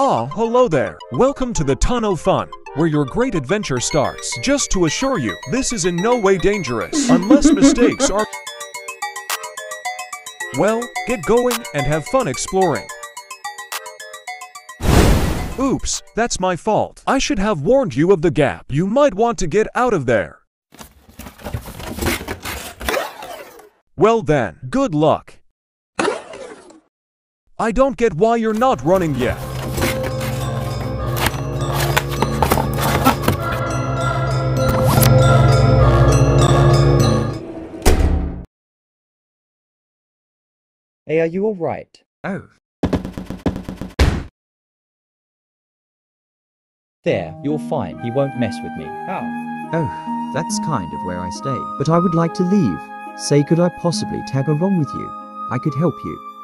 Ah, hello there. Welcome to the Tunn o' Fun, where your great adventure starts. Just to assure you, this is in no way dangerous, unless mistakes are. Well, get going and have fun exploring. Oops, that's my fault. I should have warned you of the gap. You might want to get out of there. Well then, good luck. I don't get why you're not running yet. Hey, are you alright? Oh, There, you're fine. He won't mess with me. Oh. oh, that's kind of where I stay. But I would like to leave. Say, could I possibly tag along with you? I could help you.